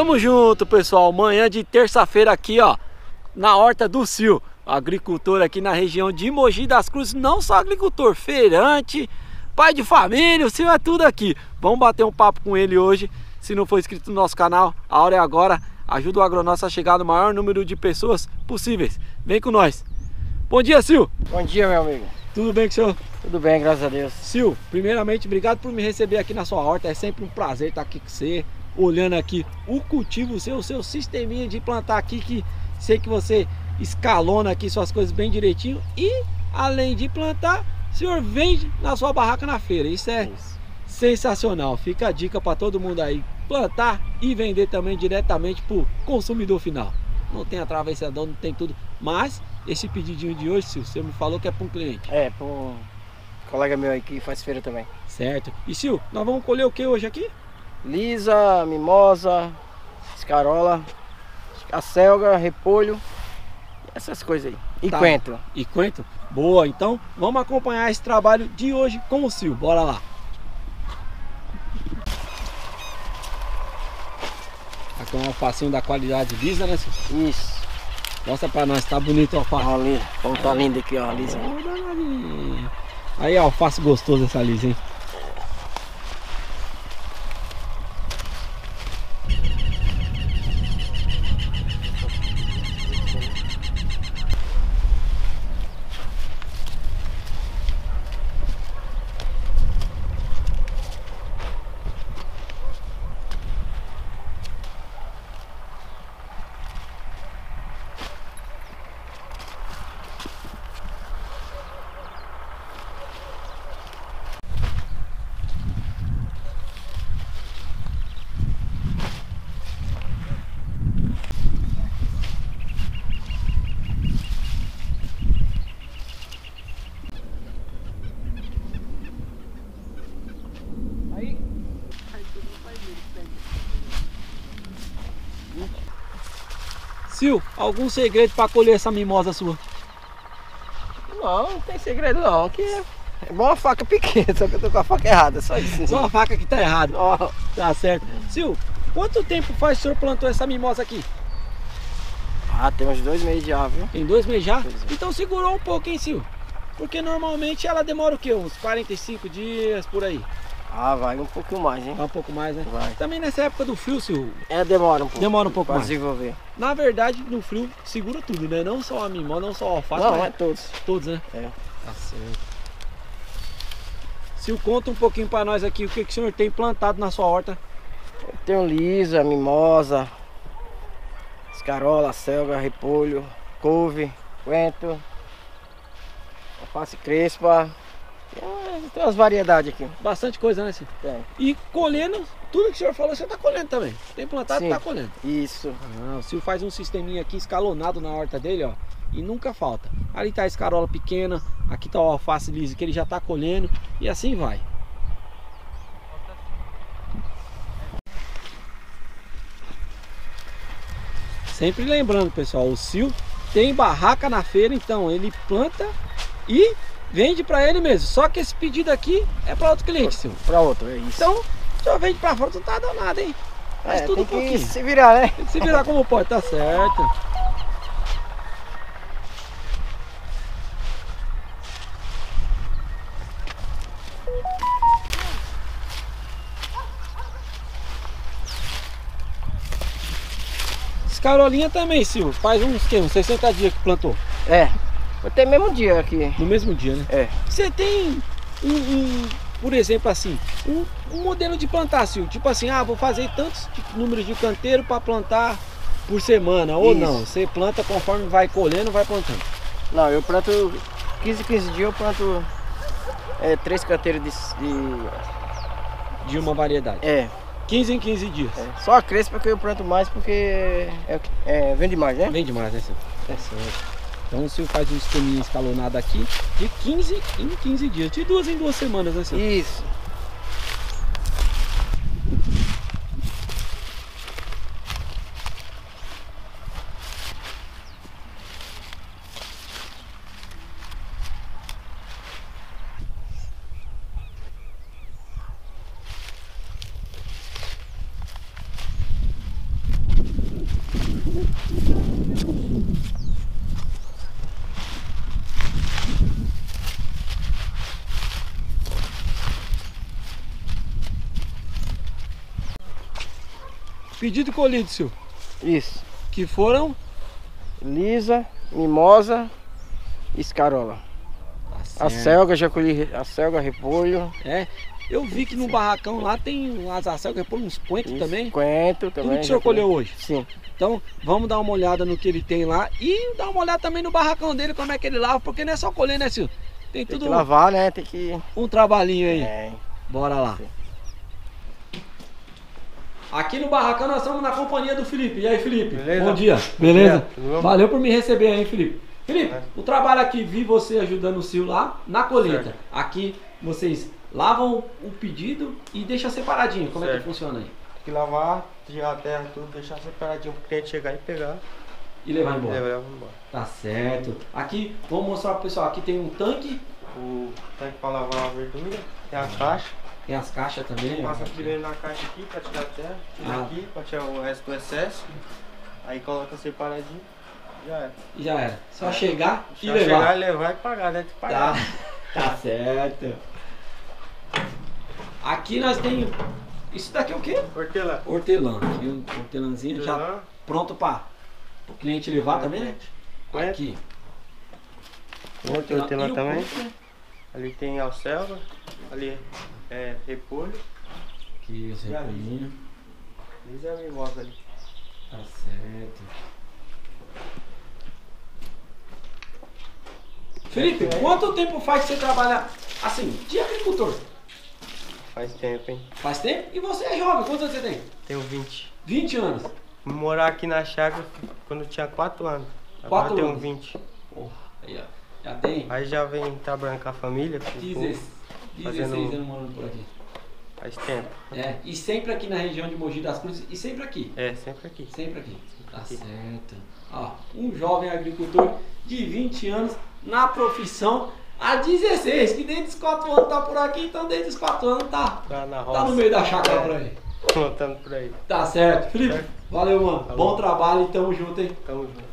Tamo junto, pessoal. Manhã de terça-feira aqui, ó, na horta do Sil. Agricultor aqui na região de Mogi das Cruzes. Não só agricultor, feirante, pai de família, o Sil é tudo aqui. Vamos bater um papo com ele hoje. Se não for inscrito no nosso canal, a hora é agora. Ajuda o Agronosso a chegar no maior número de pessoas possíveis. Vem com nós. Bom dia, Sil. Bom dia, meu amigo. Tudo bem com o senhor? Tudo bem, graças a Deus. Sil, primeiramente, obrigado por me receber aqui na sua horta. É sempre um prazer estar aqui com você, olhando aqui o cultivo seu, o seu sisteminha de plantar aqui, que sei que você escalona aqui suas coisas bem direitinho. E, além de plantar, o senhor vende na sua barraca na feira. Isso é Isso. sensacional. Fica a dica para todo mundo aí. Plantar e vender também diretamente para o consumidor final. Não tem atravessador, não tem tudo. Mas esse pedidinho de hoje, Sil, você me falou que é para um cliente. É, para um colega meu aí que faz feira também. Certo. E Sil, nós vamos colher o que hoje aqui? Lisa, mimosa, escarola, acelga, repolho, essas coisas aí. E tá. coentro. E coentro? Boa, então vamos acompanhar esse trabalho de hoje com o Sil. Bora lá. Aqui é um alfacinho da qualidade lisa, né, Sil? Isso. Mostra pra nós, tá bonito o alface. Olha, como tá lindo aqui, ó, lisa. Aí, alface gostoso essa lisa, hein? Sil, algum segredo para colher essa mimosa sua? Não, não tem segredo não, que é uma faca pequena, só que eu tô com a faca errada, só isso. Só a faca que tá errada. Oh. Tá certo. Sil, quanto tempo faz que o senhor plantou essa mimosa aqui? Ah, tem uns dois meses já, viu? Tem dois meses já? Então segurou um pouco, hein, Sil? Porque normalmente ela demora o quê? Uns 45 dias, por aí. Ah, vai um pouquinho mais, hein? Vai um pouco mais, né? Vai. Também nessa época do frio, Sil... É, demora um pouco. Demora um pouco mais. desenvolver. Na verdade, no frio, segura tudo, né? Não só a mimó, não só o alface, Não, é todos. Todos, né? É. Tá certo. Sil, conta um pouquinho pra nós aqui o que, que o senhor tem plantado na sua horta. Eu tenho lisa, mimosa, escarola, selga, repolho, couve, coentro, alface crespa, tem umas variedades aqui. Bastante coisa, né, Cid? Tem. E colhendo, tudo que o senhor falou, você está colhendo também. Tem plantado, está colhendo. Isso. Ah, o Sil faz um sisteminha aqui escalonado na horta dele, ó. E nunca falta. Ali tá a escarola pequena, aqui tá o alface liso que ele já está colhendo. E assim vai. Sempre lembrando, pessoal, o Sil tem barraca na feira, então ele planta e vende para ele mesmo. Só que esse pedido aqui é para outro cliente, senhor. Para outro, é isso. Então, só vende para fora, não tá dando nada, hein? Faz é, tudo um pouquinho. se virar, né? Tem que se virar como pode, tá certo. Carolinha também, Sil. Faz uns, que, uns 60 dias que plantou. É. Até mesmo dia aqui. No mesmo dia, né? É. Você tem um, um por exemplo, assim, um, um, modelo de plantação, tipo assim, ah, vou fazer tantos números de canteiro para plantar por semana, ou Isso. não, você planta conforme vai colhendo, vai plantando. Não, eu planto 15, 15 dias, eu planto é, três canteiros de, de... de... uma variedade. É. 15 em 15 dias. É. Só a crespa que eu planto mais porque é, é, vende mais, né? Vende mais, né, senhor? É certo. Então o senhor faz um esqueminha escalonado aqui de 15 em 15 dias, de duas em duas semanas, né senhor? Isso. Pedido colhido, Sil. Isso. Que foram. Lisa, mimosa e escarola. Tá A selga, já colhi a selga, repolho. É. Eu vi que no barracão lá tem umas acelgas por uns coentros também. Coentro também. Tudo que o senhor colheu hoje. Sim. Então, vamos dar uma olhada no que ele tem lá e dar uma olhada também no barracão dele, como é que ele lava, porque não é só colher, né, Sil? Tem Tem tudo que lavar, né? Tem que. um trabalhinho aí. É. Bora lá. Aqui no barracão nós estamos na companhia do Felipe. E aí, Felipe? Beleza? Bom dia. Beleza? dia, bom? Valeu por me receber aí, Felipe. Felipe, É. o trabalho aqui, vi você ajudando o Sil lá na colheita. Certo. Aqui vocês lavam o pedido e deixam separadinho. Como é que Certo. funciona aí? Tem que lavar, tirar a terra, tudo, deixar separadinho pro cliente chegar e pegar. E levar embora. Levar embora. Tá certo. Aqui, vamos mostrar pro pessoal. Aqui tem um tanque, O tanque pra lavar a verdura, tem a caixa. Tem as caixas também. Passa primeiro na caixa aqui pra tirar a terra, tira Ah. aqui pra tirar o resto do excesso. Aí coloca separadinho, já é. E já era. Só chegar e Já levar. chegar e levar e pagar, né? Tem que Tá, pagar. tá certo. Aqui nós temos. Isso daqui é o quê? Hortelã. Hortelã. Aqui um hortelãzinho já Hortelã, pronto para o cliente levar também, né? Aqui. Outro hortelã também. coentro? Ali tem alcelga, ali é repolho. Aqui esse E ali? repolhinho. Eles é a mimosa ali. Tá certo. Felipe, quanto tempo faz que você trabalha assim, de agricultor? Faz tempo, hein? Faz tempo? E você é jovem, quantos anos você tem? Tenho 20. 20 anos. Fui morar aqui na chácara quando tinha 4 anos. Agora Quatro eu tenho anos. 20. Porra, aí ó. Já tem Aí já vem trabalhando com a família. com o 16, povo. 16 Fazendo- anos morando por aqui. Faz tempo. É, e sempre aqui na região de Mogi das Cruzes e sempre aqui. É, sempre aqui. Sempre aqui. Tá aqui. certo. Ó, um jovem agricultor de 20 anos na profissão há 16, que desde os 4 anos tá por aqui, então desde os 4 anos tá, Tá na tá roça. no meio da chácara por aí. Plantando por aí. Tá certo. Felipe, Certo. valeu, mano. Falou. Bom trabalho e tamo junto, hein? Tamo junto.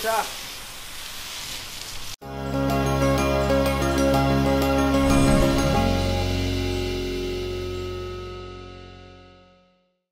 Vou fechar.